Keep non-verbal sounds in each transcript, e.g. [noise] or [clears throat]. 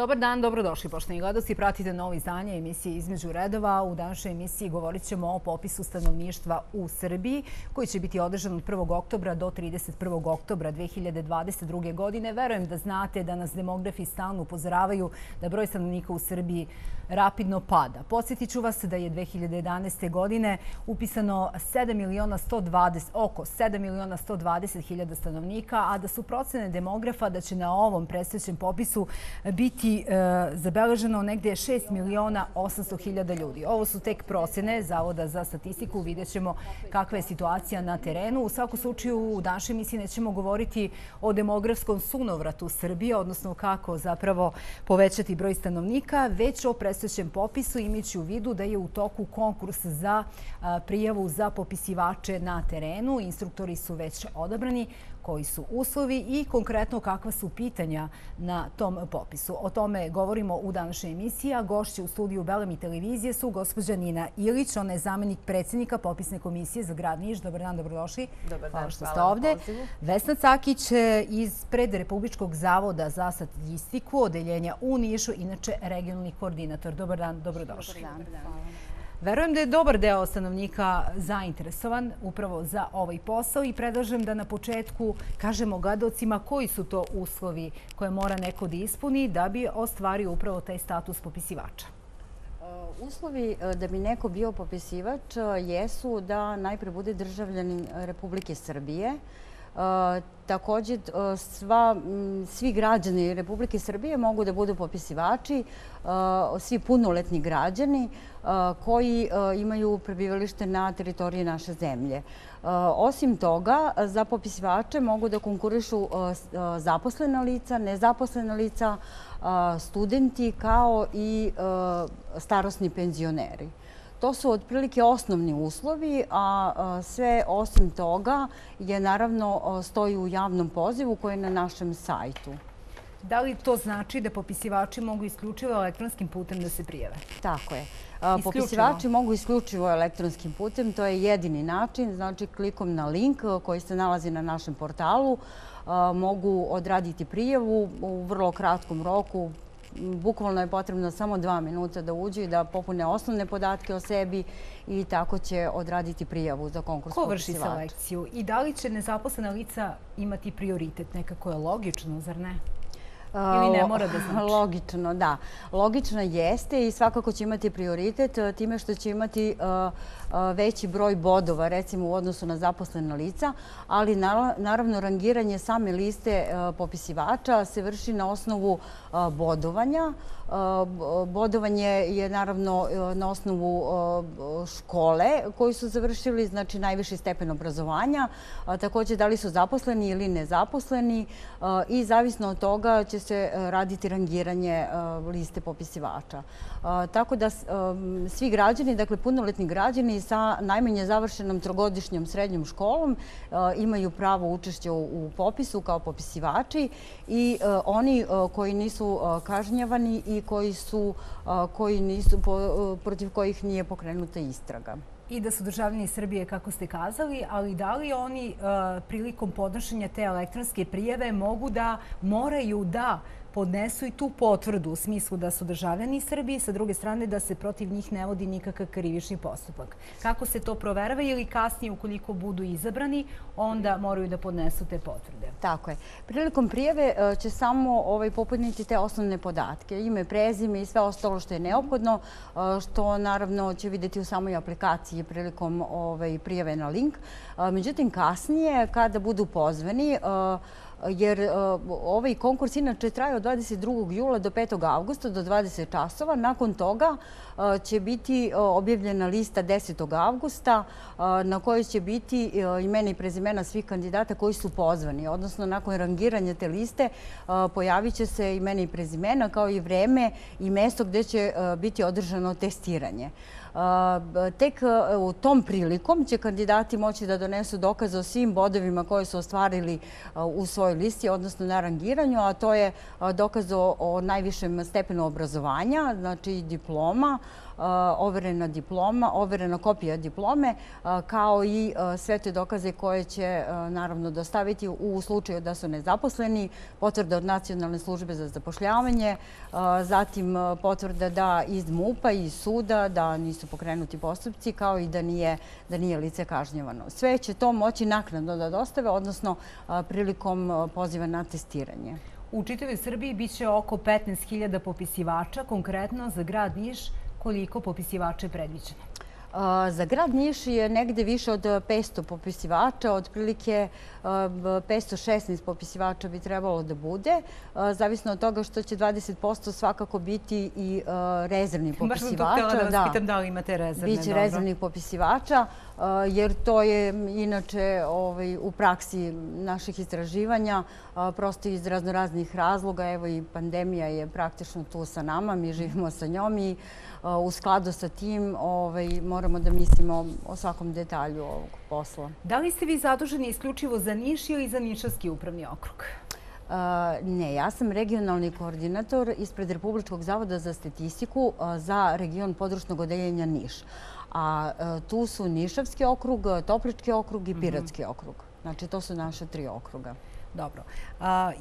Dobar dan, dobrodošli pošteni gledosti. Pratite novo izdanje emisije Između redova. U današnjoj emisiji govorit ćemo o popisu stanovništva u Srbiji koji će biti održan od 1. oktobra do 31. oktobra 2022. godine. Verujem da znate da nas demografi stalno upozoravaju da broj stanovnika u Srbiji rapidno pada. Podsjetit ću vas da je 2011. godine upisano 7 miliona 120, oko 7 miliona 120 hiljada stanovnika, a da su procene demografa da će na ovom predstavljećem popisu biti e, zabeleženo negdje 6 miliona 800 hiljada ljudi. Ovo su tek procene Zavoda za statistiku. Vidjet ćemo kakva je situacija na terenu. U svakom slučaju u našoj emisiji nećemo govoriti o demografskom sunovratu Srbije, odnosno kako zapravo povećati broj stanovnika, već o predstavljećem popisu imajući u vidu da je u toku konkurs za prijavu za popisivače na terenu. Instruktori su već odabrani koji su uslovi i konkretno kakva su pitanja na tom popisu. O tome govorimo u današnjoj emisiji. Gošće u studiju Belemi televizije su gospođa Nina Ilić, ona je zamenik predsjednika popisne komisije za grad Niš. Dobar dan, dobrodošli. Dobar dan, hvala što ste ovde. Vesna Cakić e, iz pred Republičkog zavoda za statistiku, odeljenja u Nišu, inače regionalni koordinator. Dobar dan, dobrodošli. Dobar dan, hvala. Verujem da je dobar deo stanovnika zainteresovan upravo za ovaj posao i predlažem da na početku kažemo gadocima koji su to uslovi koje mora neko da ispuni da bi ostvario upravo taj status popisivača. Uh, uslovi uh, da bi neko bio popisivač uh, jesu da najpre bude državljanin Republike Srbije, E, Također, e, svi građani Republike Srbije mogu da budu popisivači, e, svi punoletni građani koji imaju prebivalište na teritoriji naše zemlje. Osim toga, za popisivače mogu da konkurišu zaposlena lica, nezaposlena lica, studenti kao i starostni penzioneri. To su otprilike osnovni uslovi, a sve osim toga je naravno stoji u javnom pozivu koji je na našem sajtu. Da li to znači da popisivači mogu isključivo elektronskim putem da se prijeve? Tako je. Popisivači mogu isključivo elektronskim putem. To je jedini način. Znači, klikom na link koji se nalazi na našem portalu mogu odraditi prijevu u vrlo kratkom roku, bukvalno je potrebno samo dva minuta da uđu i da popune osnovne podatke o sebi i tako će odraditi prijavu za konkurs Ko vrši selekciju i da li će nezaposlena lica imati prioritet? Nekako je logično, zar ne? Ili ne mora da znači? Logično, da. Logično jeste i svakako će imati prioritet e, time što će imati e, E, veći broj bodova, recimo u odnosu na zaposlena lica, ali naravno rangiranje same liste e, popisivača se vrši na osnovu e, bodovanja. Bodovanje je naravno na osnovu škole koji su završili, znači najviši stepen obrazovanja, također da li su zaposleni ili nezaposleni i zavisno od toga će se raditi rangiranje liste popisivača. Tako da svi građani, dakle punoletni građani sa najmanje završenom trogodišnjom srednjom školom eh, imaju pravo učešće u popisu kao popisivači i eh, oni eh, koji nisu kažnjavani i protiv kojih nije pokrenuta istraga. I da su državljani Srbije, kako ste kazali, ali da li oni prilikom podnošenja te elektronske prijeve mogu da moraju da podnesu i tu potvrdu u smislu da su državljani Srbije, sa druge strane da se protiv njih ne vodi nikakav krivični postupak. Kako se to proverava ili kasnije ukoliko budu izabrani, onda moraju da podnesu te potvrde? Tako je. Prilikom prijeve e, će samo ovaj, popuniti te osnovne podatke, ime, prezime i sve ostalo što je neophodno, e, što naravno će videti u samoj aplikaciji prilikom ovaj, prijeve na link. E, međutim, kasnije, kada budu pozvani, jer e, ovaj konkurs inače traje od 22. jula do 5. augusta do 20 časova. Nakon toga e, će biti e, objavljena lista 10. augusta na kojoj će biti imena i prezimena svih kandidata koji su pozvani. Odnosno, nakon rangiranja te liste pojavit će se imena i prezimena kao i vreme i mesto gde će biti održano testiranje. Tek e, u tom prilikom će kandidati moći da donesu dokaze o svim bodovima koje su ostvarili e, u svojoj listi, odnosno na rangiranju, a to je e, dokaz o najvišem stepenu obrazovanja, znači diploma, Eh, overena diploma, overena kopija diplome, eh, kao i eh, sve te dokaze koje će naravno dostaviti u slučaju da su nezaposleni, potvrda od nacionalne službe za zapošljavanje, zatim potvrda da iz MUPA i suda da nisu pokrenuti postupci, kao i da nije lice kažnjevano. Sve će to moći naknadno da dostave, odnosno prilikom poziva na testiranje. U čitavoj Srbiji biće oko 15.000 popisivača, konkretno za grad Niš koliko popisivača je predviđeno? Za grad Niš je negde više od 500 popisivača, otprilike 516 popisivača bi trebalo da bude, zavisno od toga što će 20% svakako biti i rezervni popisivača. Baš sam to htjela da vas pitam da li imate rezervne. Biće rezervnih popisivača, jer to je inače ovaj, u praksi naših istraživanja, prosto iz raznoraznih razloga. Evo i pandemija je praktično tu sa nama, mi živimo sa njom i u skladu sa tim ovaj, moramo da mislimo o svakom detalju ovog posla. Da li ste vi zaduženi isključivo za Niš ili za Nišavski upravni okrug? Ne, ja sam regionalni koordinator ispred Republičkog zavoda za statistiku za region područnog odeljenja Niš. A tu su Nišavski okrug, Toplički okrug i Piratski okrug. Znači, to su naše tri okruga. Dobro.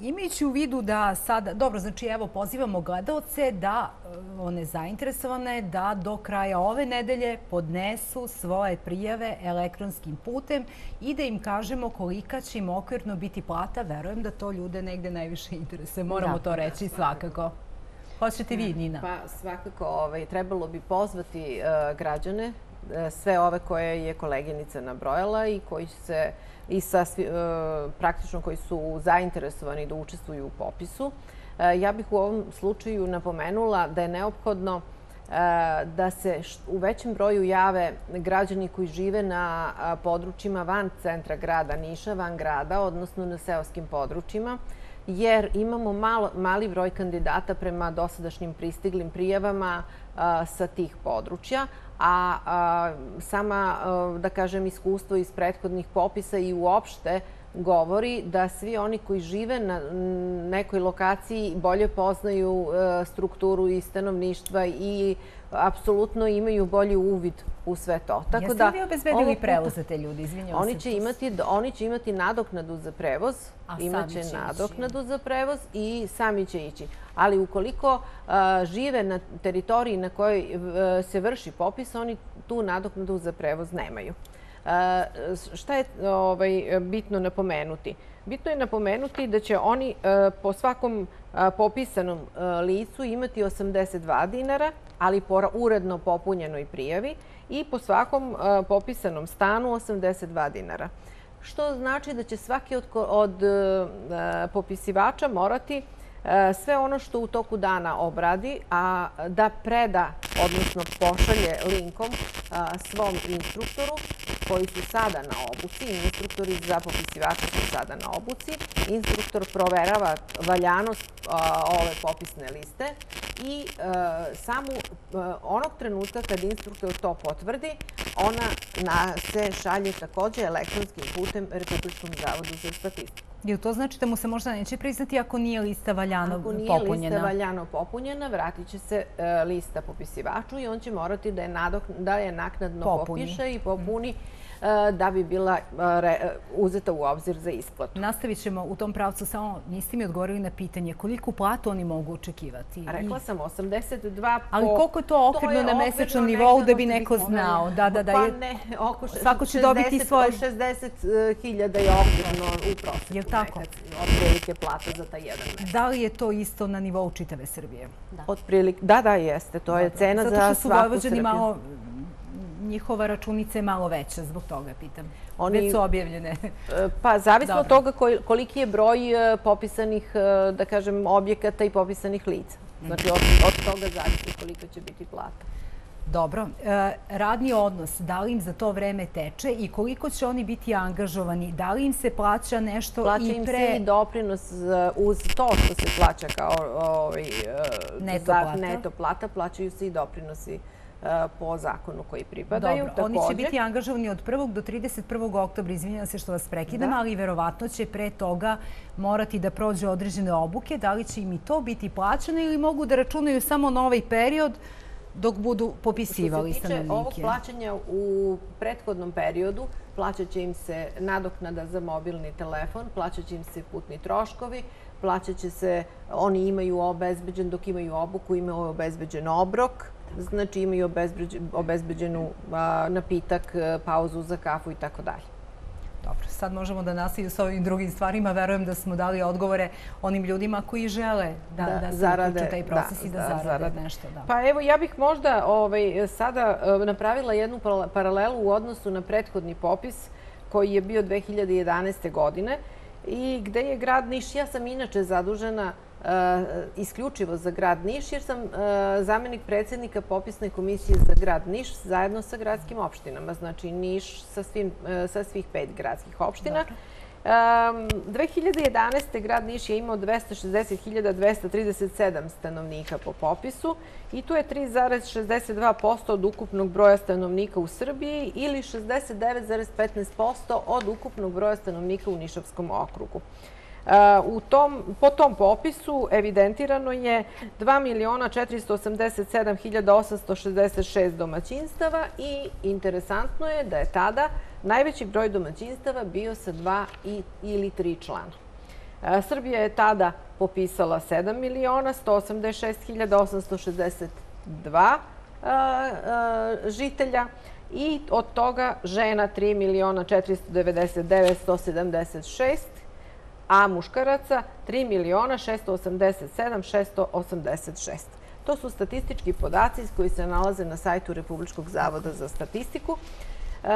Imajući u vidu da sada, dobro, znači evo pozivamo gledalce da, e, one zainteresovane, da do kraja ove nedelje podnesu svoje prijave elektronskim putem i da im kažemo kolika će im okvirno biti plata. Verujem da to ljude negde najviše [laughs] interese. Moramo to reći svakako. Hoćete vi, Nina? Pa svakako ovaj, trebalo bi pozvati e, građane, e, sve ove koje je koleginica nabrojala i koji se i sa e, praktično koji su zainteresovani da učestvuju u popisu. Ja bih u ovom slučaju napomenula da je neophodno da se u većem broju jave građani koji žive na područjima van centra grada Niša, van grada, odnosno na seoskim područjima, jer imamo mali broj kandidata prema dosadašnjim pristiglim prijavama sa tih područja, a sama, da kažem, iskustvo iz prethodnih popisa i uopšte govori da svi oni koji žive na nekoj lokaciji bolje poznaju e, strukturu i stanovništva i apsolutno imaju bolji uvid u sve to. Jeste li vi obezbedili prevoz za te ljudi? Oni će imati nadoknadu za prevoz. Imaće nadoknadu za prevoz i sami će ići. Ali ukoliko žive na teritoriji na kojoj e, se vrši popis, oni tu nadoknadu za prevoz nemaju. Šta je ovaj, bitno napomenuti? Bitno je napomenuti da će oni e, po svakom popisanom e, licu imati 82 dinara, ali po uredno popunjenoj prijavi i po svakom e, popisanom stanu 82 dinara. Što znači da će svaki od e, popisivača morati e, sve ono što u toku dana obradi, a da preda, odnosno pošalje linkom svom instruktoru koji su sada na obuci, instruktori za popisivače su sada na obuci. Instruktor proverava valjanost ove popisne liste i samo onog trenutka kad instruktor to potvrdi, ona se šalje također elektronskim putem Republičkom zavodu za statistiku. Je to znači da mu se možda neće priznati ako nije lista valjano popunjena? Ako nije lista valjano popunjena, vratit će se e, lista popisivaču i on će morati da je naknadno popiše i popuni E, da bi bila e, e, uzeta u obzir za isplatu. Nastavit ćemo u tom pravcu, samo niste mi odgovorili na pitanje koliko platu oni mogu očekivati. Rekla sam 82 po... Ali koliko je to okvirno na mesečnom nivou da bi neko znao? Da, da, da. Pa ne, oko 60.000 je okvirno u prosjeku. Je li tako? Otprilike plata za taj jedan mesec. Da li je to isto na nivou čitave Srbije? Da, da, jeste. To je cena za svaku Srbiju. Zato što su Vojvođani malo njihova računica je malo veća, zbog toga pitam. Već su objavljene. E, pa, zavisno od toga koliki je broj e, popisanih, e, da kažem, objekata i popisanih lica. Znači, od toga zavisi koliko će biti plata. Dobro. Radni odnos, da li im za to vreme teče i koliko će oni biti angažovani? Da li im se plaća nešto i pre... Plaća im se i doprinos uz to što se plaća kao ovaj, neto plata. Plaćaju se i doprinosi po zakonu koji pripadaju. Dobro, oni će biti angažovani od 1. do 31. oktobra, izvinjam se što vas prekidam, ali verovatno će pre toga morati da prođe određene obuke. Da li će im i to biti plaćano ili mogu da računaju samo na ovaj period dok budu popisivali stanovnike. Što se tiče ovog plaćanja u prethodnom periodu, plaćat će im se nadoknada za mobilni telefon, plaćat će im se putni troškovi, plaćat će se, oni imaju obezbeđen, dok imaju obuku, imaju obezbeđen obrok, znači imaju obezbeđenu napitak, pauzu za kafu i tako dalje. Dobro, sad možemo da nasilju s ovim drugim stvarima. Verujem da smo dali odgovore onim ljudima koji žele da se uključu taj proces i da zarade nešto. Pa evo, ja bih možda ovaj, sada eh, napravila jednu paralelu u odnosu na prethodni popis koji je bio 2011. godine i gde je grad Niš, ja sam inače zadužena isključivo za grad Niš, jer sam eh, zamenik predsjednika popisne komisije za grad Niš zajedno sa gradskim opštinama. Znači Niš sa eh, svih pet gradskih opština. 2011. grad Niš je imao 260.237 stanovnika po popisu i tu je 3,62% od ukupnog broja stanovnika u Srbiji ili 69,15% od ukupnog broja stanovnika u Nišavskom okrugu. E, po tom popisu evidentirano je 2.487.866 domaćinstava i interesantno je da je tada najveći broj domaćinstava bio sa dva ili tri člana. E, Srbija je tada popisala 7.186.862 e, žitelja i od toga žena 3.499.176 a muškaraca 3.687.686. To su statistički podaci koji se nalaze na sajtu Republičkog zavoda za statistiku. E,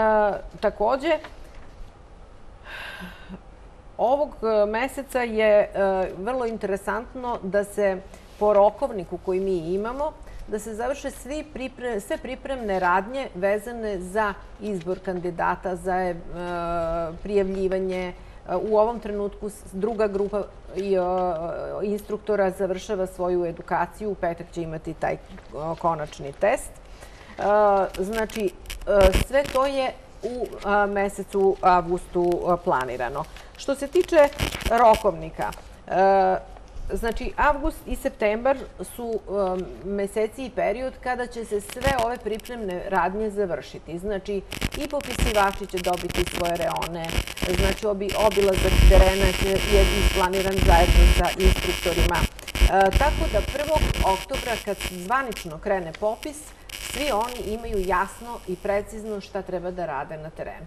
također, ovog meseca je e, vrlo interesantno da se po rokovniku koji mi imamo, da se završe sve pripremne radnje vezane za izbor kandidata, za e, prijavljivanje, U ovom trenutku druga grupa e, e, instruktora završava svoju edukaciju. U petak će imati taj e, konačni test. Znači, sve to je u mesecu avgustu planirano. Što se tiče rokovnika, Znači, avgust i septembar su um, meseci i period kada će se sve ove pripremne radnje završiti. Znači, i popisivači će dobiti svoje reone, znači, obilazak terena je isplaniran zajedno sa instruktorima. E, tako da 1. oktobra, kad zvanično krene popis, svi oni imaju jasno i precizno šta treba da rade na terenu.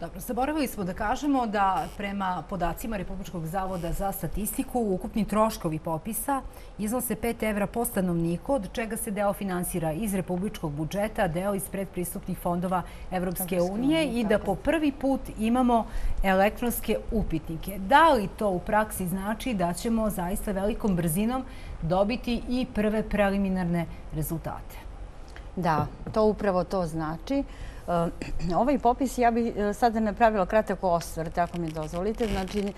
Dobro, zaboravili smo da kažemo da prema podacima Republičkog zavoda za statistiku ukupni troškovi popisa iznose 5 evra po stanovniku, od čega se deo finansira iz Republičkog budžeta, deo iz predpristupnih fondova Evropske unije i da po prvi put imamo elektronske upitnike. Da li to u praksi znači da ćemo zaista velikom brzinom dobiti i prve preliminarne rezultate? Da, to upravo to znači. Eh, [clears throat] ovaj popis, ja bih eh, sada napravila kratak osvrt, ako mi dozvolite. Znači,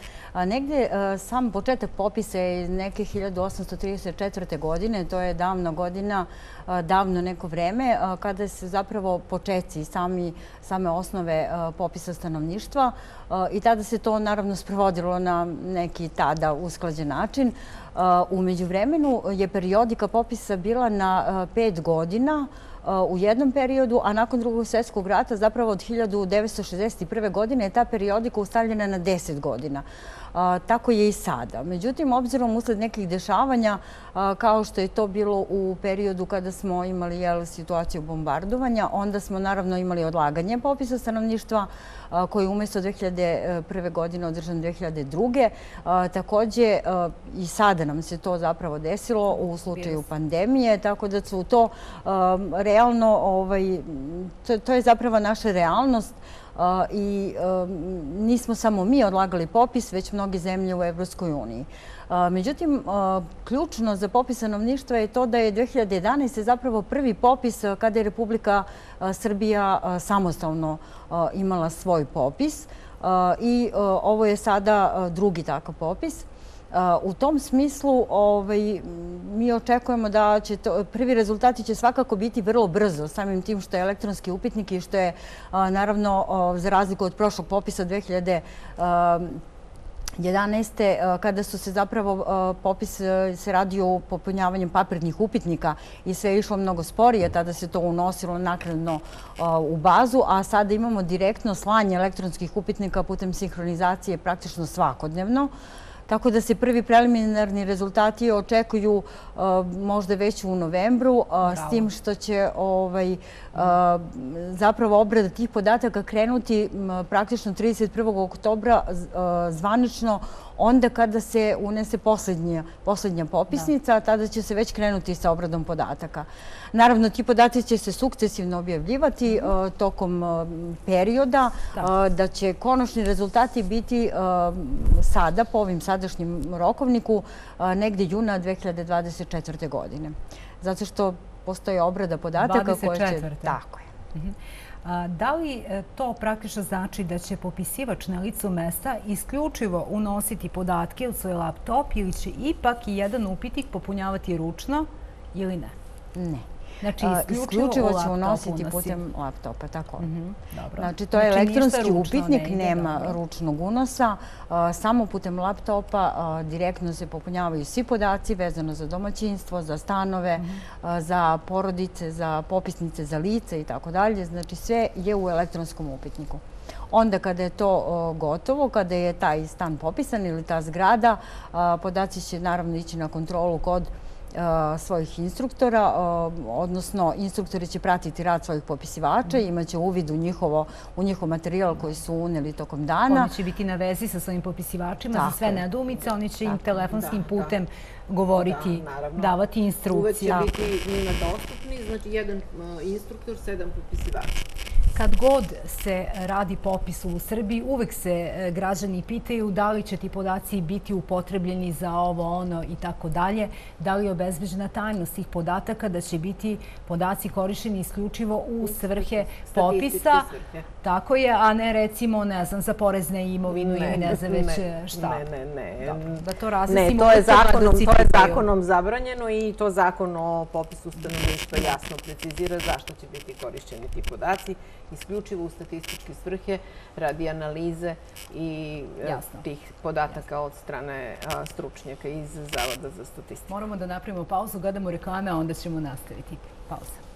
negde eh, sam početak popisa je neke 1834. godine, to je davno godina, davno neko vreme, kada se zapravo počeci same osnove popisa stanovništva i tada se to naravno sprovodilo na neki tada usklađen način. Umeđu vremenu je periodika popisa bila na pet godina, u jednom periodu, a nakon drugog svjetskog rata, zapravo od 1961. godine, je ta periodika ustavljena na 10 godina tako je i sada. Međutim, obzirom usled nekih dešavanja, kao što je to bilo u periodu kada smo imali situaciju bombardovanja, onda smo naravno imali odlaganje popisa stanovništva koji je umjesto 2001. godine održan 2002. Također i sada nam se to zapravo desilo u slučaju pandemije, tako da su to realno, ovaj, to je zapravo naša realnost i nismo samo mi odlagali popis, već mnogi zemlje u Evropskoj uniji. Međutim, ključno za popis stanovništva je to da je 2011. zapravo prvi popis kada je Republika Srbija samostalno imala svoj popis i ovo je sada drugi takav popis. U tom smislu ovaj, mi očekujemo da će prvi rezultati će svakako biti vrlo brzo, samim tim što je elektronski upitnik i što je naravno za razliku od prošlog popisa 2000 11. Kada su se zapravo popis se radio popunjavanjem papirnih upitnika i sve išlo mnogo sporije, tada se to unosilo nakredno u bazu, a sada imamo direktno slanje elektronskih upitnika putem sinhronizacije praktično svakodnevno. Tako da se prvi preliminarni rezultati očekuju uh, možda već u novembru, uh, s tim što će ovaj, uh, zapravo obrada tih podataka krenuti praktično 31. oktobra zvanično onda kada se unese posljednja popisnica, tada će se već krenuti sa obradom podataka. Naravno, ti podaci će se sukcesivno objavljivati mhm. uh, tokom uh, perioda, uh, da će konočni rezultati biti sada, po ovim sadašnjim rokovniku, negde juna 2024. godine. Zato što postoje obrada podataka koje će... Tako je. Mhm. Da li e, to praktično znači da će popisivač na licu mesta isključivo unositi podatke u svoj laptop ili će ipak i jedan upitnik popunjavati ručno ili ne? Ne. Znači, isključivo ću unositi putem laptopa, tako. Mhm, znači, to je znači, elektronski upitnik, nema ručnog unosa. Samo putem laptopa direktno se popunjavaju svi podaci vezano za domaćinstvo, za stanove, mhm. za porodice, za popisnice, za lice i tako dalje. Znači, sve je u elektronskom upitniku. Onda kada je to gotovo, kada je taj stan popisan ili ta zgrada, podaci će naravno ići na kontrolu kod svojih instruktora, odnosno instruktori će pratiti rad svojih popisivača, mhm. imaće uvid u njihov materijal koji su uneli tokom dana. Oni će biti na vezi sa svojim popisivačima za sve nedumice, oni će im telefonskim putem govoriti, davati instrukcije. Uvek će biti njima dostupni, znači jedan instruktor, sedam popisivača kad god se radi popis u Srbiji, uvek se e, građani pitaju da li će ti podaci biti upotrebljeni za ovo, ono i tako dalje. Da li je obezbeđena tajnost tih podataka da će biti podaci korišćeni isključivo u svrhe popisa. Tako je, a ne recimo, ne znam, za porezne imovinu ili ne znam već e, šta. Ne, ne, ne. Da to različimo. Ne, to je zakonom, to je zakonom zabranjeno i to zakon o popisu stanovništva jasno precizira zašto će biti korišćeni ti podaci isključivo u statističke svrhe radi analize i e, tih podataka od strane stručnjaka iz Zavoda za statistiku. Moramo da napravimo pauzu, gledamo reklame, a onda ćemo nastaviti. Pauza.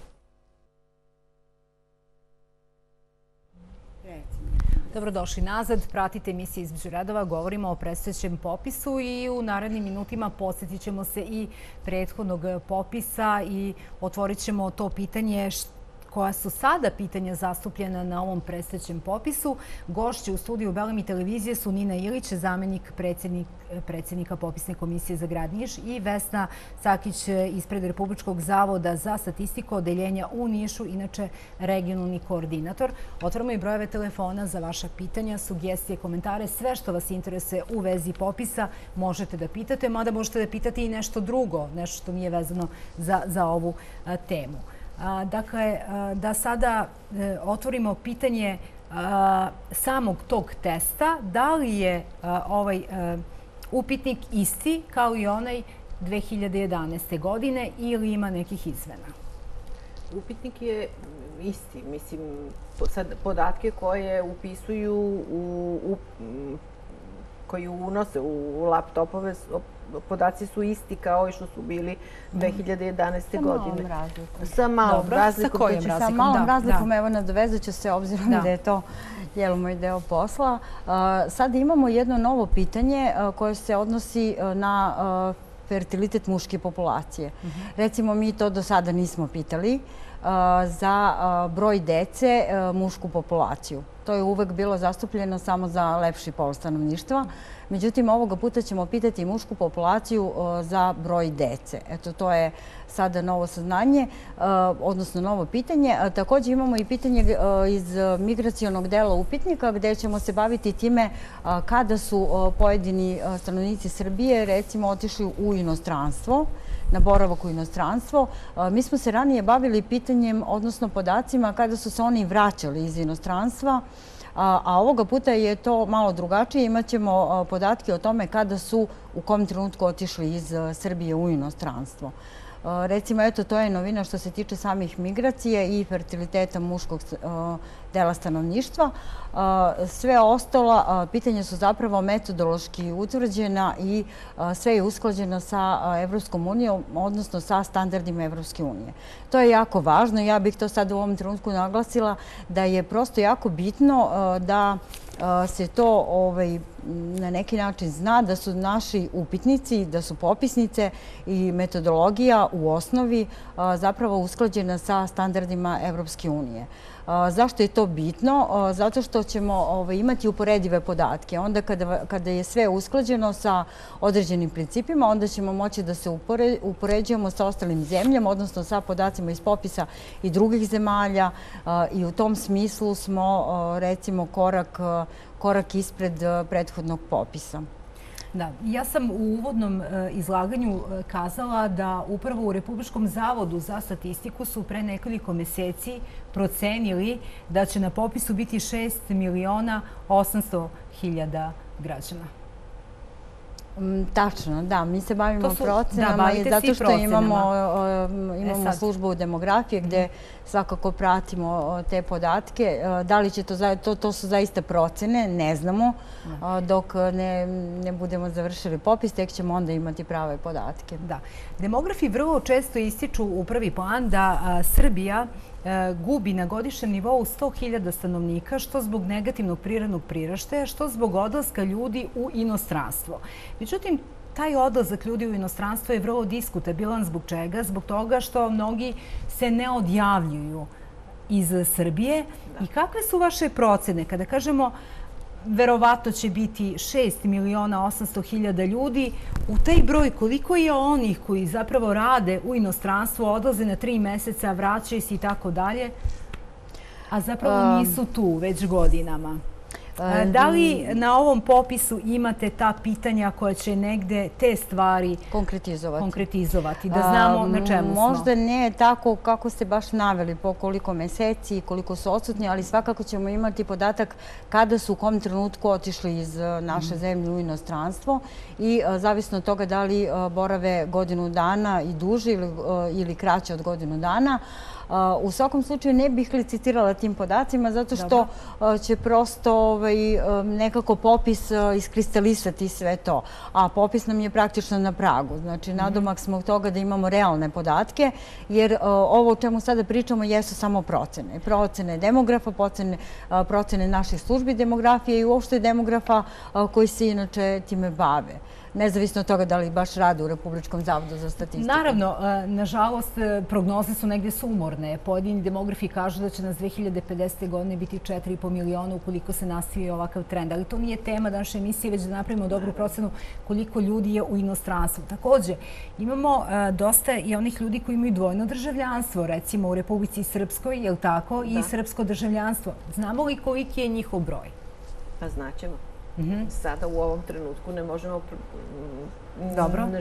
Dobrodošli nazad. Pratite emisije između redova. Govorimo o predstavljećem popisu i u narednim minutima posjetit ćemo se i prethodnog popisa i otvorit ćemo to pitanje što koja su sada pitanja zastupljena na ovom predstavljećem popisu. Gošće u studiju Belemi televizije su Nina Ilić, zamenik predsjednika Popisne komisije za grad Niš i Vesna Sakić ispred Republičkog zavoda za statistiku odeljenja u Nišu, inače regionalni koordinator. Otvorimo i brojeve telefona za vaša pitanja, sugestije, komentare. Sve što vas interesuje u vezi popisa možete da pitate, mada možete da pitate i nešto drugo, nešto što nije vezano za ovu temu. Dakle, da sada e, otvorimo pitanje samog tog testa, da li je ovaj e, upitnik isti kao i onaj 2011. godine ili ima nekih izmena? Upitnik je isti. Mislim, sad podatke koje upisuju, u koji unose u laptopove podaci su isti kao i što su bili 2011. godine. Sa malom razlikom. Sa kojim razlikom? Sa malom razlikom, evo nadovezat će se obzirom da je to jel moj deo posla. Sada imamo jedno novo pitanje koje se odnosi na fertilitet muške populacije. Mhm. Recimo, mi to do sada nismo pitali za broj dece mušku populaciju. To je uvek bilo zastupljeno samo za lepši pol stanovništva. Međutim, ovoga puta ćemo pitati mušku populaciju e, za broj dece. Eto, to je sada novo saznanje, e, odnosno novo pitanje. E, također imamo i pitanje iz migracijonog dela upitnika gdje ćemo se baviti time kada su pojedini stanovnici Srbije recimo otišli u inostranstvo na boravak u inostranstvo. Mi smo se ranije bavili pitanjem, odnosno podacima, kada su se oni vraćali iz inostranstva, a ovoga puta je to malo drugačije. Imaćemo podatke o tome kada su u kom trenutku otišli iz Srbije u inostranstvo. Recimo, eto, to je novina što se tiče samih migracije i fertiliteta muškog dela stanovništva. Sve ostalo, pitanje su zapravo metodološki utvrđena i sve je usklađeno sa Evropskom unijom, odnosno sa standardima Evropske unije. To je jako važno. Ja bih to sad u ovom trenutku naglasila da je prosto jako bitno da se to ovaj, na neki način zna da su naši upitnici, da su popisnice i metodologija u osnovi zapravo usklađena sa standardima Evropske unije. Zašto je to bitno? Zato što ćemo ovaj, imati uporedive podatke. Onda kada je sve usklađeno sa određenim principima, onda ćemo moći da se upoređujemo sa ostalim zemljama, odnosno sa podacima iz popisa i drugih zemalja. I u tom smislu smo, recimo, korak ispred prethodnog popisa. Da, ja sam u uvodnom e, izlaganju e, kazala da upravo u Republičkom zavodu za statistiku su pre nekoliko meseci procenili da će na popisu biti 6 miliona 800 hiljada građana. Mm, tačno, da. Mi se bavimo procenama zato što imamo e, službu demografije gde svakako pratimo te podatke. E, da li će to, to to su zaista procene, ne znamo. E, dok ne ne budemo završili popis, tek ćemo onda imati prave podatke. Da. Demografi vrlo često ističu u prvi plan da Srbija e, gubi na godišnjem nivou 100.000 stanovnika, što zbog negativnog prirodnog priraštaja, što zbog odlaska ljudi u inostranstvo. Međutim, taj odlazak ljudi u inostranstvo je vrlo diskutabilan. Zbog čega? Zbog toga što mnogi se ne odjavljuju iz Srbije. I kakve su vaše procene? Kada kažemo verovato će biti 6 miliona 800 hiljada ljudi, u taj broj koliko je onih koji zapravo rade u inostranstvu, odlaze na tri meseca, vraćaju se i tako dalje, a zapravo nisu tu već godinama? Da li na ovom popisu imate ta pitanja koja će negde te stvari konkretizovati, da znamo na čemu smo? Možda ne tako kako ste baš naveli po koliko meseci koliko su odsutni, ali svakako ćemo imati podatak kada su u kom trenutku otišli iz e, naše mm. zemlje u inostranstvo i e, zavisno od toga da li e, borave godinu dana i duže ili kraće od godinu dana, U svakom slučaju ne bih licitirala tim podacima zato što će prosto ovaj, nekako popis iskristalisati sve to. A popis nam je praktično na pragu. Znači, mhm. nadomak smo toga da imamo realne podatke, jer ovo o čemu sada pričamo jesu samo procene. Procene demografa, procene naših službi demografije i uopšte demografa koji se inače time bave nezavisno od toga da li baš rade u Republičkom zavodu za statistiku. Naravno, e, nažalost, e, prognoze su negdje sumorne. Pojedini demografi kažu da će nas 2050. godine biti 4,5 miliona ukoliko se nastavi ovakav trend. Ali to nije tema današnje emisije, već da napravimo dobru procenu koliko ljudi je u inostranstvu. Također, imamo e, dosta i onih ljudi koji imaju dvojno državljanstvo, recimo u Republici Srpskoj, je li tako, i srpsko državljanstvo. Znamo li koliki je njihov broj? Pa znaćemo. Mhm. sada u ovom trenutku ne možemo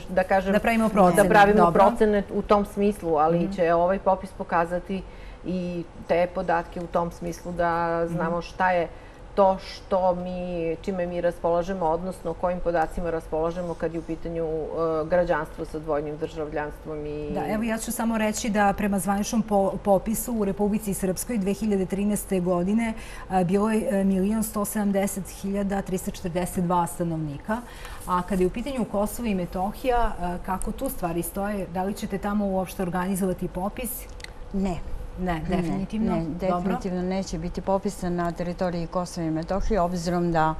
da kažem da pravimo procene, da pravimo procene u tom smislu, ali mhm. će ovaj popis pokazati i te podatke u tom smislu da znamo mhm. šta je to što mi, čime mi raspolažemo, odnosno kojim podacima raspolažemo kad je u pitanju e, građanstvo sa dvojnim državljanstvom. Da, evo ja ću samo reći da prema zvaničnom popisu u Republici Srpskoj 2013. godine e, bilo je 1.170.342 stanovnika. A kada je u pitanju Kosovo i Metohija, e, kako tu stvari stoje? Da li ćete tamo uopšte organizovati popis? Ne. Ne, definitivno. Ne, definitivno neće biti popisan na teritoriji Kosova i Metohije, obzirom da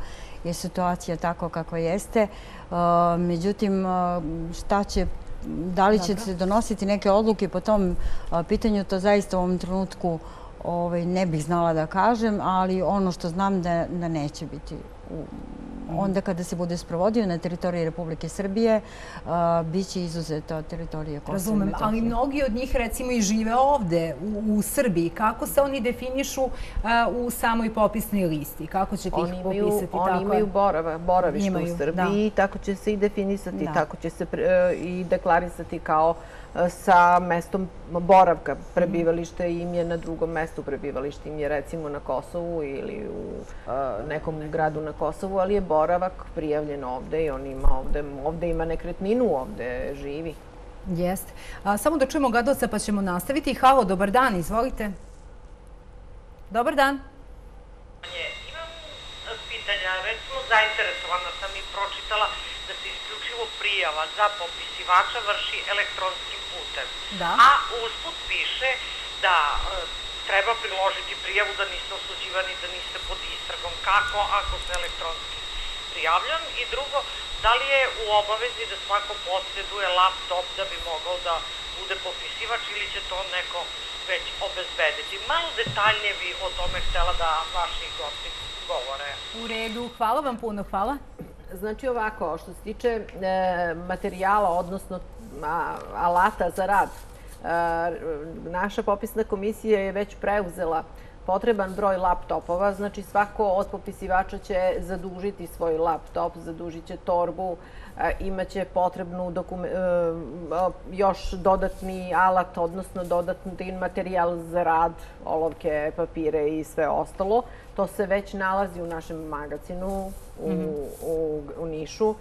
je situacija tako kako jeste. Uh, međutim, uh, šta će da li će se donositi neke odluke po tom uh, pitanju, to zaista u ovom trenutku ovaj, ne bih znala da kažem, ali ono što znam da neće biti onda kada se bude sprovodio na teritoriji Republike Srbije, bit će izuzeto teritorije Kosova Razumem, ali mnogi od njih recimo i žive ovde u Srbiji. Kako se oni definišu u samoj popisnoj listi? Kako ćete ih popisati? Oni imaju boravište u Srbiji i tako će se i definisati, tako će se i deklarisati kao sa mestom boravka prebivalište im je na drugom mestu prebivalište im je recimo na Kosovu ili u nekom gradu na Kosovu, ali je boravak prijavljen ovde i on ima ovde, ovde ima nekretninu, ovde živi. Jeste. Samo da čujemo gadoca pa ćemo nastaviti. Halo, dobar dan, izvolite. Dobar dan. Imam pitanja, recimo zainteresovana sam i pročitala da se isključivo prijava za popisivača vrši elektronski putem. Da. A usput piše da e, treba priložiti prijavu da niste osuđivani, da niste pod istragom. Kako ako se elektronski prijavljam? I drugo, da li je u obavezi da svako posjeduje laptop da bi mogao da bude popisivač ili će to neko već obezbediti. Malo detaljnije bi o tome htjela da vaši gosti govore. U redu, hvala vam puno, hvala. Znači ovako, što se tiče e, materijala, odnosno alata za rad, e, naša popisna komisija je već preuzela potreban broj laptopova, znači svako od popisivača će zadužiti svoj laptop, zadužit će torbu, imaće potrebnu još dodatni alat, odnosno dodatni materijal za rad, olovke, papire i sve ostalo. To se već nalazi u našem magazinu u, mhm. u, u Nišu.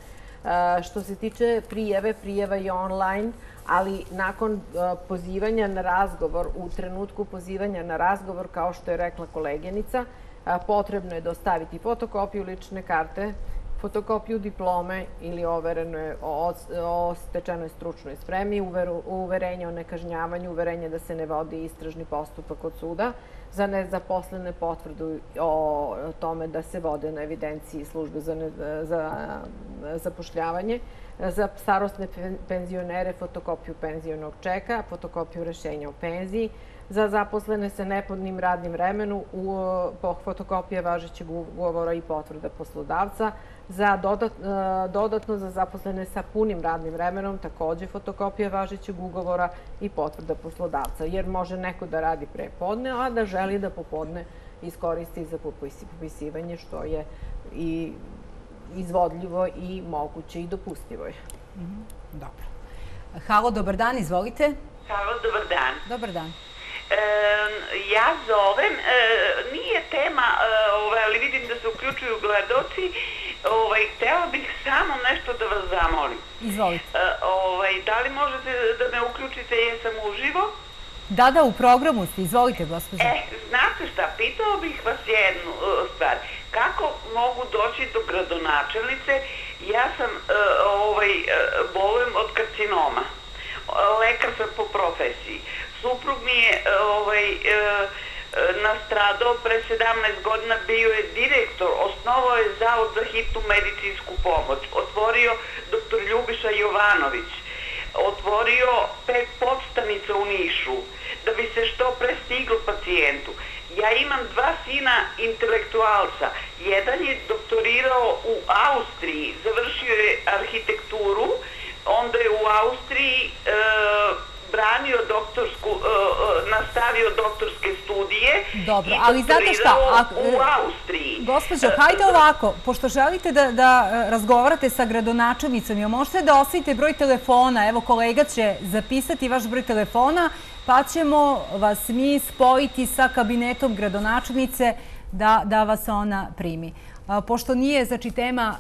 Eh, što se tiče prijeve, prijeva je online, ali nakon eh, pozivanja na razgovor, u trenutku pozivanja na razgovor, kao što je rekla koleginica, eh, potrebno je dostaviti fotokopiju lične karte, fotokopiju diplome ili overeno o stečenoj stručnoj spremi, uverenje o nekažnjavanju, uverenje da se ne vodi istražni postupak od suda, za nezaposlene potvrdu o tome da se vode na evidenciji službe za za zapošljavanje, za starostne penzionere fotokopiju penzionog čeka, fotokopiju rešenja o penziji, za zaposlene sa nepodnim radnim vremenu u fotokopije važećeg ugovora i potvrda poslodavca, za e, dodatno za zaposlene sa punim radnim vremenom također fotokopije važećeg ugovora i potvrda poslodavca, jer može neko da radi pre podne, a da želi da popodne iskoristi za popisivanje, što je i izvodljivo i moguće i dopustivo je. Mhm, dobro. Halo, dobar dan, izvolite. Halo, dobar dan. Dobar dan. Ja zovem, e, nije tema, e, ovaj, ali vidim da se uključuju gledoci, ovaj, htela bih samo nešto da vas zamolim. Izvolite. E, ovaj, da li možete da me uključite, jesam uživo? Da, da, u programu ste, izvolite, gospođa. E, znate šta, pitao bih vas jednu stvar. Kako mogu doći do gradonačelnice? Ja sam ovaj, bolujem od karcinoma. Lekar sam po profesiji suprug mi je e, ovaj, e, e, Eh, nastradao pre 17 godina, bio je direktor, osnovao je Zavod za hitnu medicinsku pomoć, otvorio dr. Ljubiša Jovanović, otvorio pet podstanica u Nišu, da bi se što pre stiglo pacijentu. Ja imam dva sina intelektualca. Jedan je doktorirao u Austriji, završio je arhitekturu, onda je u Austriji eh, branio doktorsku, uh, uh, nastavio doktorske studije Dobro, ali znate šta? u Austriji. Gospođo, hajde ovako, pošto želite da, da razgovarate sa gradonačelnicom, jel možete da ostavite broj telefona? Evo, kolega će zapisati vaš broj telefona, pa ćemo vas mi spojiti sa kabinetom gradonačelnice da, da vas ona primi pošto nije znači, tema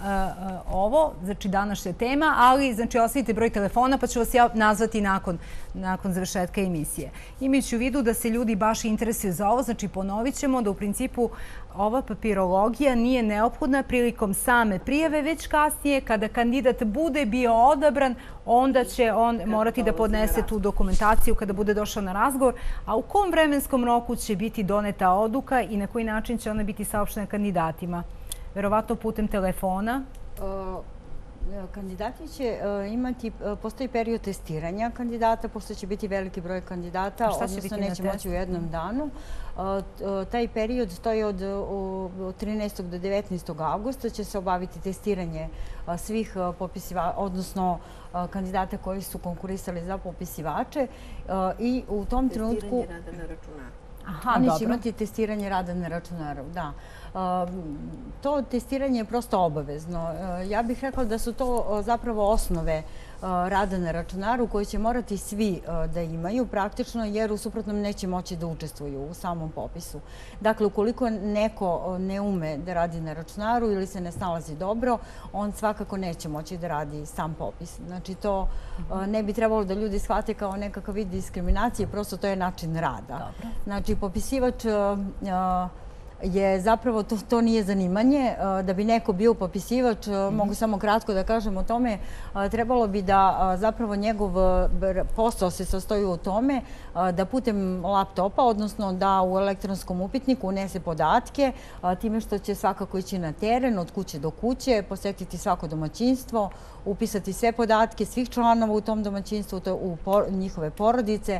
ovo, znači današnja tema, ali znači, ostavite broj telefona pa ću vas ja nazvati nakon, nakon završetka emisije. Imajući u vidu da se ljudi baš interesuju za ovo, znači ponovit ćemo da u principu ova papirologija nije neophodna prilikom same prijave, već kasnije kada kandidat bude bio odabran, onda će on morati da podnese tu dokumentaciju kada bude došao na razgovor. A u kom vremenskom roku će biti doneta oduka i na koji način će ona biti saopštena kandidatima? Verovatno putem telefona? Kandidati će e, imati, e, postoji period testiranja kandidata, pošto će biti veliki broj kandidata, odnosno neće moći u jednom danu. E, taj period stoji od 13. do 19. augusta, će se obaviti testiranje svih popisiva, odnosno kandidata koji su konkurisali za popisivače i u tom trenutku... Testiranje rada na računaru. Aha, Oni će imati testiranje rada na računaru, da. To testiranje je prosto obavezno. Ja bih rekla da su to zapravo osnove rada na računaru koji će morati svi da imaju praktično jer u suprotnom neće moći da učestvuju u samom popisu. Dakle, ukoliko neko ne ume da radi na računaru ili se ne snalazi dobro, on svakako neće moći da radi sam popis. Znači, to ne bi trebalo da ljudi shvate kao nekakav vid diskriminacije, prosto to je način rada. Znači, popisivač je zapravo to nije zanimanje. Da bi neko bio popisivač, mhm. mogu samo kratko da kažem o tome, trebalo bi da zapravo njegov posao se sastoji u tome da putem laptopa, odnosno da u elektronskom upitniku unese podatke, time što će svakako ići na teren, od kuće do kuće, posjetiti svako domaćinstvo, upisati sve podatke svih članova u tom domaćinstvu, u njihove porodice,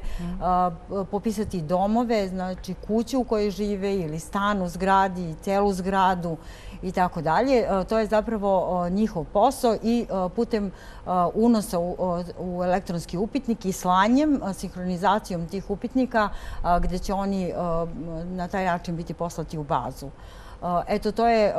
popisati domove, znači kuću u kojoj žive ili stan u zgradi, celu zgradu i tako dalje. To je zapravo njihov posao i putem unosa u elektronski upitnik i slanjem, sinhronizacijom tih upitnika gde će oni na taj način biti poslati u bazu. Eto, to je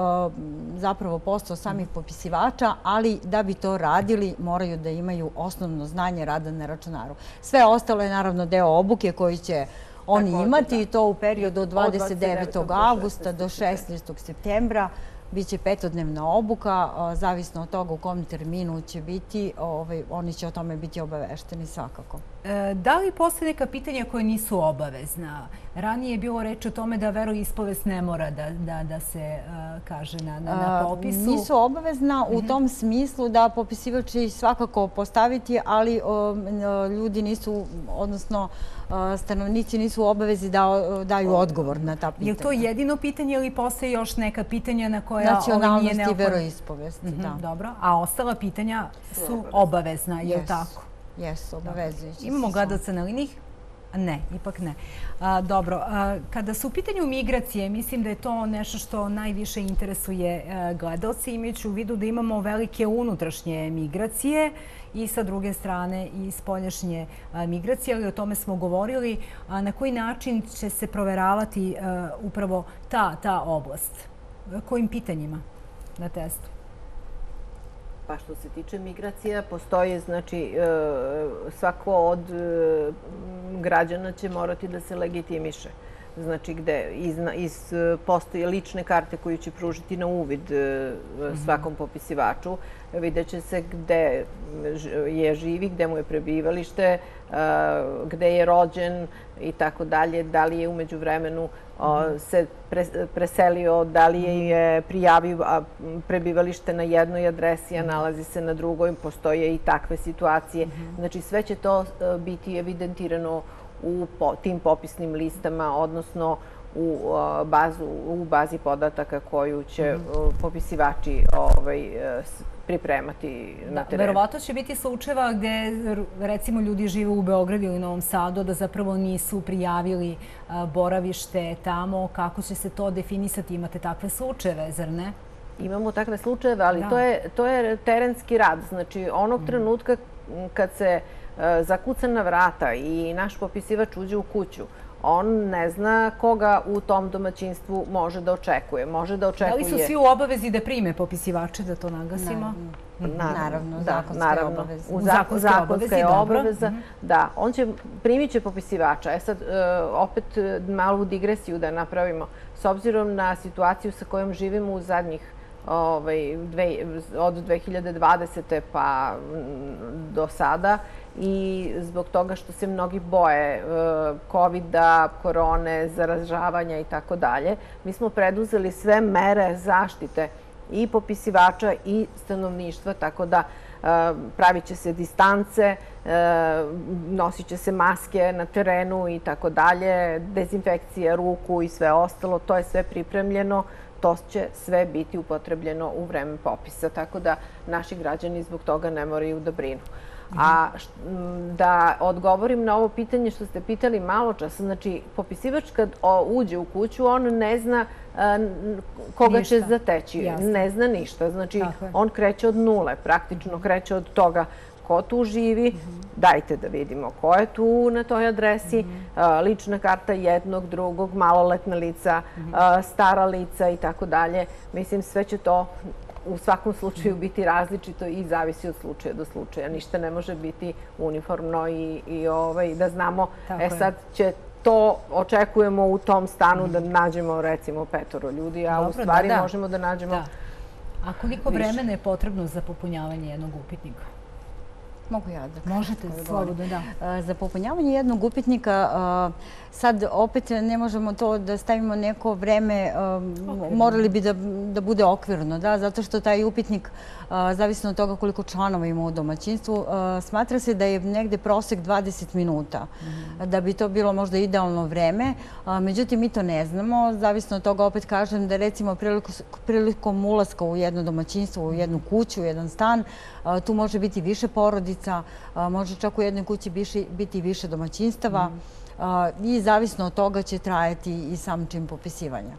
zapravo posao samih popisivača, ali da bi to radili moraju da imaju osnovno znanje rada na računaru. Sve ostalo je naravno deo obuke koji će oni imati i to u periodu od 29. augusta do 16. septembra. Biće petodnevna obuka, zavisno od toga u kom terminu će biti, ovaj, oni će o tome biti obavešteni svakako. E, da li postoje neka pitanja koje nisu obavezna? Ranije je bilo reč o tome da veroispovest ne mora da se e, kaže na popisu. Nisu obavezna u mhm. tom smislu da popisivači svakako postaviti, ali ljudi nisu, odnosno stanovnici nisu u obavezi da daju odgovor na ta pitanja. Je to jedino pitanje ili postoje još neka pitanja na koja ovo nije neophodno? Nacionalnost i veroispovest, mhm, da. Dobro, a ostala pitanja su obavezna, je li tako? Jesu, obavezujući. Imamo gledalce na linih? Ne, ipak ne. Dobro, kada su u pitanju migracije, mislim da je to nešto što najviše interesuje e, gledalci, imajući u vidu da imamo velike unutrašnje migracije i sa druge strane i spoljašnje migracije, ali o tome smo govorili. Na koji način će se proveravati e, upravo ta oblast? Kojim pitanjima na testu? Pa što se tiče migracija, postoje, znači, e, svako od e, građana će morati da se legitimiše. Znači, gde iz postoje lične karte koju će pružiti na uvid e, svakom popisivaču, vidjet će se gde je živi, gde mu je prebivalište, gde je rođen i tako dalje, da li je umeđu vremenu se preselio, da li je prijavio prebivalište na jednoj adresi, a nalazi se na drugoj, postoje i takve situacije. Mhm. Znači sve će to e, biti evidentirano u tim popisnim listama, odnosno u bazi podataka koju će mhm. popisivači ovaj, pripremati na terenu. Verovato će biti slučajeva gde recimo ljudi žive u Beogradu ili Novom Sadu da zapravo nisu prijavili boravište tamo. Kako će se to definisati? Imate takve slučajeve, zar ne? Imamo takve slučajeve, ali to je terenski rad. Znači, onog mm. trenutka kad se na vrata i naš popisivač uđe u kuću, on ne zna koga u tom domaćinstvu može da očekuje. Može da očekuje... Da li su svi u obavezi da prime popisivače, da to nagasimo? Naravno, zakonske obaveze. U zakonske obaveze, mhm. da. On će, primit će popisivača. E sad, e, opet malu digresiju da napravimo. S obzirom na situaciju sa kojom živimo u zadnjih ovaj, od 2020. pa mm, do sada, i zbog toga što se mnogi boje e, COVID-a, korone, zaražavanja i tako dalje, mi smo preduzeli sve mere zaštite i popisivača i stanovništva, tako da e, pravit će se distance, e, nosit će se maske na terenu i tako dalje, dezinfekcija ruku i sve ostalo, to je sve pripremljeno, to će sve biti upotrebljeno u vreme popisa, tako da naši građani zbog toga ne moraju da brinu. A da odgovorim na ovo pitanje što ste pitali malo časa, znači popisivač kad uđe u kuću, on ne zna koga će zateći. Ne zna ništa. Znači on kreće od nule, praktično kreće od toga ko tu živi, dajte da vidimo ko je tu na toj adresi, lična karta jednog, drugog, maloletna lica, stara lica i tako dalje. Mislim, sve će to u svakom slučaju biti različito i zavisi od slučaja do slučaja. Ništa ne može biti uniformno i ovaj, da znamo, e sad će to očekujemo u tom stanu da nađemo recimo petoro ljudi, a u stvari možemo da nađemo A koliko vremena je potrebno za popunjavanje jednog upitnika? Mogu ja da... Možete, slobodno, da. Za popunjavanje jednog upitnika, sad opet ne možemo to da stavimo neko vreme, morali bi da bude okvirno, da, zato što taj upitnik, zavisno od toga koliko članova ima u domaćinstvu, smatra se da je negde prosek 20 minuta, mhm. da bi to bilo možda idealno vreme. Međutim, mi to ne znamo, zavisno od toga, opet kažem, da recimo prilikom ulaska u jedno domaćinstvo, u jednu kuću, u jedan stan, tu može biti više porodica, može čak u jednoj kući biti više domaćinstava mhm i zavisno od toga će trajati i sam čin popisivanja.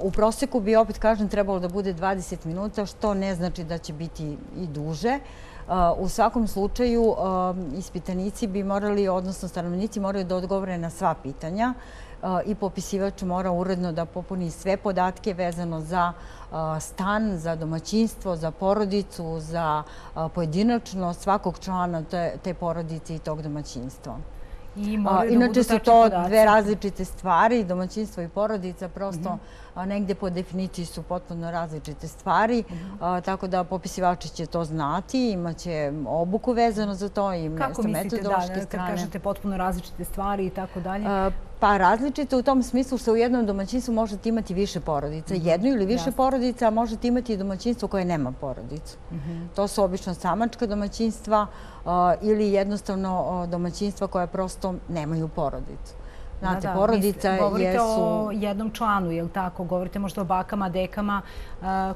U proseku bi, opet kažem, trebalo da bude 20 minuta, što ne znači da će biti i duže. U svakom slučaju, ispitanici bi morali, odnosno stanovnici moraju da odgovore na sva pitanja i popisivač mora uredno da popuni sve podatke vezano za stan, za domaćinstvo, za porodicu, za pojedinačno svakog člana te porodice i tog domaćinstva. Inače su to dve različite stvari, domaćinstvo i porodica, prosto mhm. negdje po definiciji su potpuno različite stvari, mhm. tako da popisivači će to znati, imaće obuku vezano za to i Kako mislite da, kad kažete potpuno različite stvari i tako dalje? Pa različite u tom smislu što u jednom domaćinstvu možete imati više porodica, mhm. jednu ili više porodica, a možete imati i domaćinstvo koje nema porodicu. To su obično samačka domaćinstva, ili jednostavno domaćinstva koja prosto nemaju porodicu. Znate, porodica jesu... Govorite o jednom članu, je li tako? Govorite možda o bakama, dekama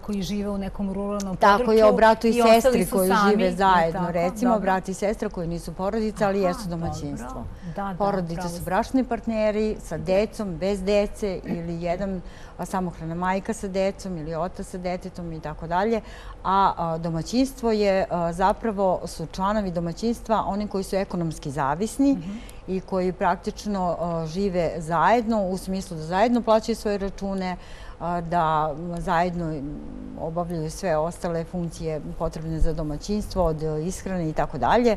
koji žive u nekom ruralnom području. Tako je, o bratu i sestri koji žive zajedno. Recimo, brat i sestra koji nisu porodica, ali jesu domaćinstvo. Porodice su brašni partneri sa decom, bez dece ili jedan samohrana majka sa decom ili otac sa detetom i tako dalje. A domaćinstvo je zapravo, su članovi domaćinstva oni koji su ekonomski zavisni mhm. I koji praktično žive zajedno u smislu da zajedno plaćaju svoje račune, da zajedno obavljaju sve ostale funkcije potrebne za domaćinstvo od ishrane i tako dalje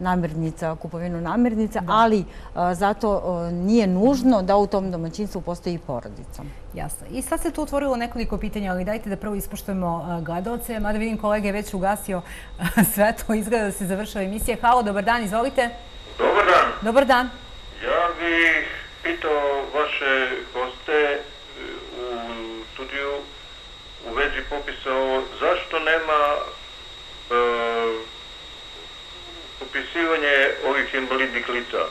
namirnica, kupovinu namirnica, ali zato nije nužno da u tom domaćinstvu postoji i porodica. Jasno. I sad se tu otvorilo nekoliko pitanja, ali dajte da prvo ispoštujemo gledalce. Mada vidim kolege već ugasio sve to, izgleda da se završava emisija. Halo, dobar dan, izvolite. Dobar dan. Dobar dan. Ja bih pitao vaše goste e, u studiju u vezi popisa zašto nema e, popisivanje ovih invalidnih lica.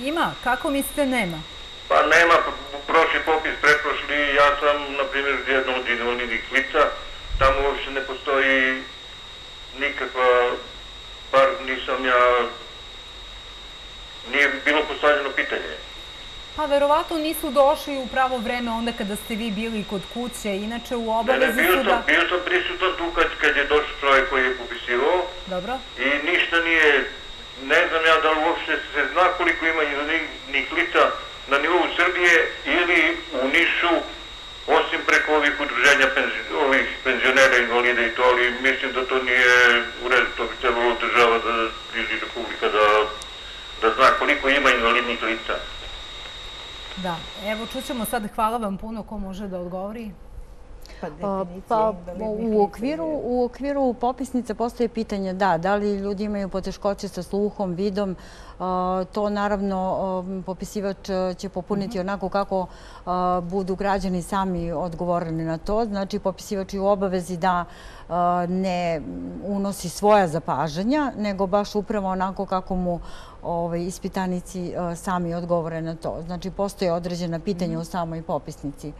Ima? Kako mislite nema? Pa nema, prošli popis, preprošli, ja sam, na primjer, jedno od invalidnih lica, tamo uopšte ne postoji nikakva, bar nisam ja, nije bilo postavljeno pitanje. Pa verovatno nisu došli u pravo vreme onda kada ste vi bili kod kuće, inače u obavezi su da... Bio sam prisutan tu kad je došao čovjek koji je popisivao. Dobro. I ništa nije, ne znam ja da li uopšte se zna koliko ima invalidnih lica na nivou Srbije ili u Nišu, osim preko ovih udruženja ovih penzionera invalida i to, ali mislim da to nije u redu, to bi trebalo država ili republika da zna koliko ima invalidnih lica. Da, evo čućemo sad, hvala vam puno, ko može da odgovori? Pa, pa u okviru, u okviru popisnice postoje pitanje da, da li ljudi imaju poteškoće sa sluhom, vidom, to naravno popisivač će popuniti mhm. onako kako budu građani sami odgovoreni na to. Znači, popisivač je u obavezi da ne unosi svoja zapažanja, nego baš upravo onako kako mu ovaj, ispitanici sami odgovore na to. Znači, postoje određena pitanja mhm. u samoj popisnici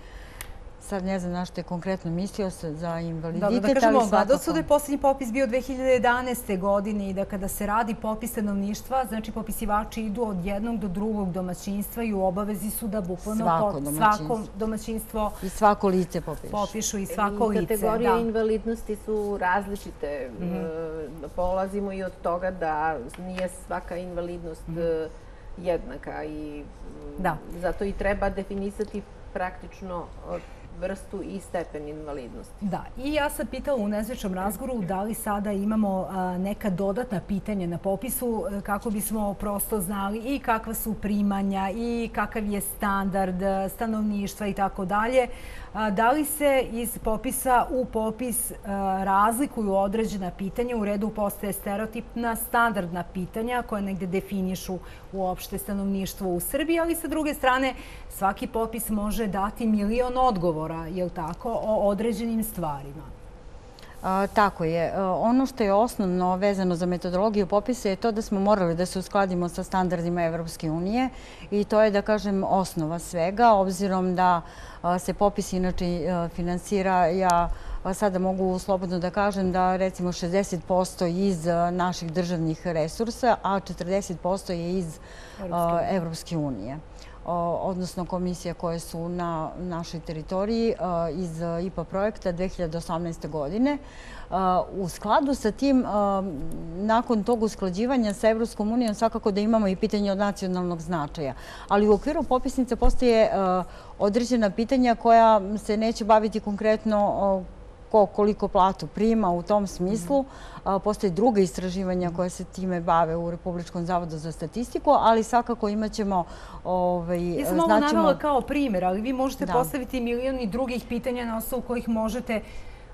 sad ne znam na što je konkretno mislio za invaliditet. Dobro, da kažemo, Vladosu da je posljednji popis bio 2011. godine i da kada se radi popis stanovništva, znači popisivači idu od jednog do drugog domaćinstva i u obavezi su da bukvalno svako domaćinstvo i svako lice popišu. Popišu i svako lice. Kategorije invalidnosti su različite. Mhm. E, polazimo i od toga da nije svaka invalidnost mhm. e, jednaka i zato i treba definisati praktično vrstu i stepen invalidnosti. Da, i ja sam pitala u nezvečnom razgoru da li sada imamo neka dodatna pitanja na popisu e, kako bismo prosto znali i kakva su primanja i kakav je standard e, stanovništva i tako dalje. Da li se iz popisa u popis e, razlikuju određena pitanja? U redu postoje stereotipna standardna pitanja koja negde definišu uopšte stanovništvo u Srbiji, ali sa druge strane svaki popis može dati milion odgovora, je li tako, o određenim stvarima. Tako je. Ono što je osnovno vezano za metodologiju popisa je to da smo morali da se uskladimo sa standardima Evropske unije i to je, da kažem, osnova svega, obzirom da se popis inače finansira. Ja sada mogu slobodno da kažem da recimo 60% iz naših državnih resursa, a 40% je iz Evropske unije odnosno komisije koje su na našoj teritoriji e, iz e, IPA projekta 2018. godine. E, u skladu sa tim, nakon tog usklađivanja sa Evropskom unijom, svakako da imamo i pitanje od nacionalnog značaja. Ali u okviru popisnice postoje određena pitanja koja se neće baviti konkretno ko koliko platu prima u tom smislu. Postoje druga istraživanja koje se time bave u Republičkom zavodu za statistiku, ali svakako imat ćemo... Ovaj, ja sam ovo navela kao primjer, ali vi možete postaviti milijon i drugih pitanja na osnovu kojih možete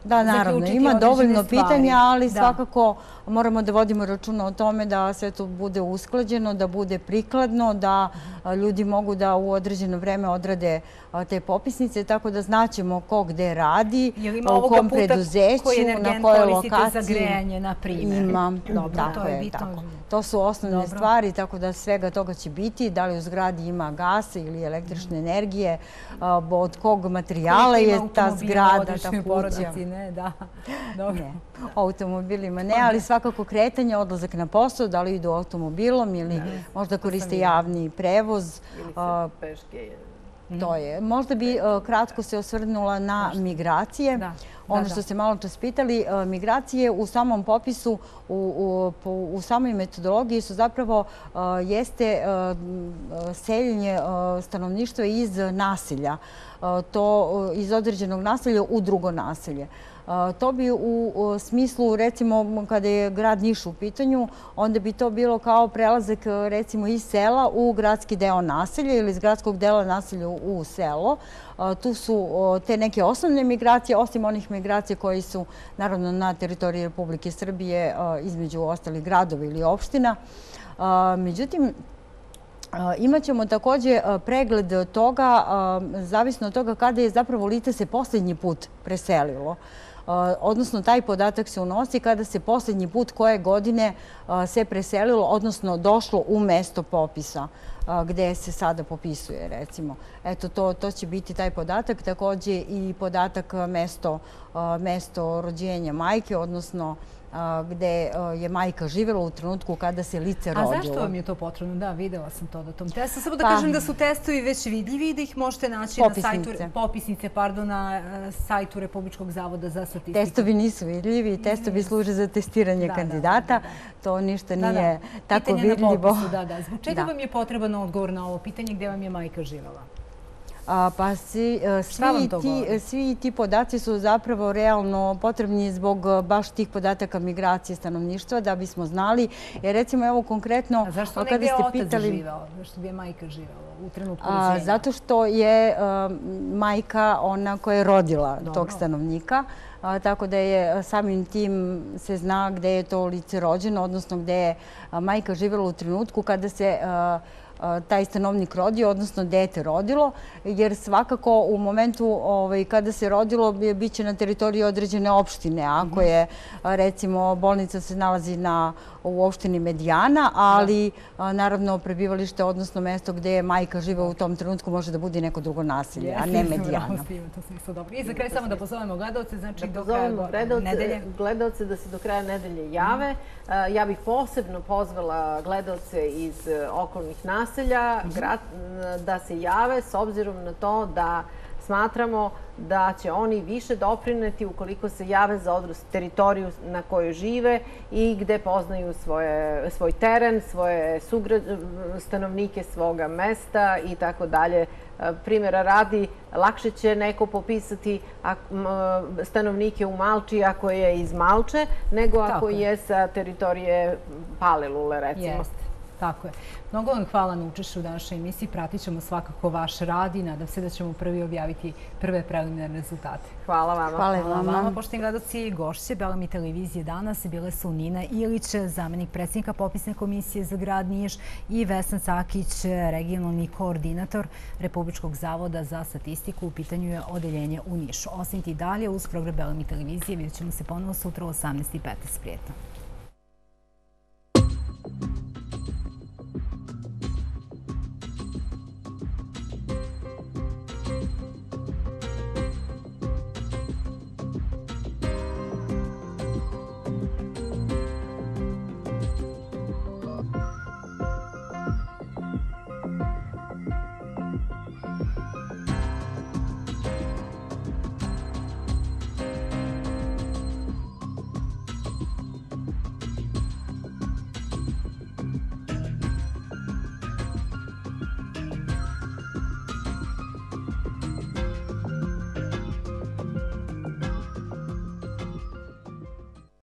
Da, naravno, ima dovoljno pitanja, ali svakako moramo da vodimo računa o tome da sve to bude usklađeno, da bude prikladno, da ljudi mogu da u određeno vreme odrade te popisnice, tako da znaćemo ko gde radi, u kom preduzeću, na kojoj lokaciji. za grejanje, na primjer. Ima, tako je, tako. To su osnovne stvari, tako da svega toga će biti. Da li u zgradi ima gasa ili električne energije, od kog materijala je ta zgrada, ta kuća ne, da. [laughs] Ne, automobilima ne, ali svakako kretanje, odlazak na posao, da li idu automobilom ili možda koriste javni prevoz. Ili se peške. To je. Možda bi kratko se osvrnula na migracije. Ono što ste malo čas pitali, migracije u samom popisu, u samoj metodologiji su zapravo jeste seljenje stanovništva iz nasilja. To iz određenog nasilja u drugo nasilje. To bi u smislu, recimo, kada je grad Niš u pitanju, onda bi to bilo kao prelazak, e, recimo, iz sela u gradski deo naselja ili iz gradskog dela naselja u selo. Tu su te neke osnovne migracije, osim onih migracija koji su, naravno, na teritoriji Republike Srbije e, između ostalih gradova ili opština. Međutim, Imaćemo također e, pregled toga, zavisno od toga kada je zapravo lice se posljednji put preselilo Eh, odnosno taj podatak se unosi kada se posljednji put koje godine eh, se preselilo, odnosno došlo u mesto popisa eh, gde se sada popisuje, recimo. Eto, to će biti taj podatak. Također i podatak mesto rođenja majke, odnosno gde je majka živjela u trenutku kada se lice rodilo. A zašto vam je to potrebno? Da, videla sam to na tom testu. Samo da kažem da su testovi već vidljivi i da ih možete naći na sajtu... Popisnice. pardon, na sajtu Republičkog zavoda za statistiku. Testovi nisu vidljivi. Testovi služe za testiranje kandidata. To ništa nije tako vidljivo. Pitanje na popisu, da, da. Zbog čega vam je potreban odgovor na ovo pitanje gde vam je majka živjela? Pa e, svi ti podaci su zapravo realno potrebni zbog e, baš tih podataka migracije stanovništva da bismo znali. Jer recimo evo konkretno... A zašto negdje je otac živao? Zašto bi je majka živao u trenutku rođenja? Zato što je e, majka ona koja je rodila tog stanovnika. Tako da je samim tim se zna gde je to lice rođeno, odnosno gde je majka živjela u trenutku kada se taj stanovnik rodio, odnosno dete rodilo, jer svakako u momentu ovaj, kada se rodilo bit će na teritoriji određene opštine. Ako je, recimo, bolnica se nalazi na u opštini Medijana, ali naravno prebivalište, odnosno mesto gde je majka živa u tom trenutku, može da bude neko drugo nasilje, a ne Medijana. I za kraj samo da pozovemo gledalce, znači do kraja nedelje. Gledalce da se do kraja nedelje jave. Ja bih posebno pozvala gledalce iz e, okolnih naselja mhm. da se jave s obzirom na to da smatramo da će oni više doprineti ukoliko se jave za odnos teritoriju na kojoj žive i gde poznaju svoj teren, svoje stanovnike svoga mesta i tako dalje. Primjera radi, lakše će neko popisati stanovnike u Malči ako je iz Malče, nego ako je sa teritorije Palilule, recimo. Jeste. Tako je. Mnogo vam hvala na učešu u današnjoj emisiji. Pratit ćemo svakako vaš rad i nadam se da ćemo prvi objaviti prve preliminarne rezultate. Hvala vama. Hvala vama. Hvala Poštovni gledoci, gošće Bela mi televizije danas bile su Nina Ilić, zamenik predsjednika popisne komisije za grad Niš i Vesan Sakić, regionalni koordinator Republičkog zavoda za statistiku. U pitanju je odeljenje u Nišu. Osim ti dalje, uz program Bela mi televizije vidjet ćemo se ponovo sutra u 18.15. Prijetno.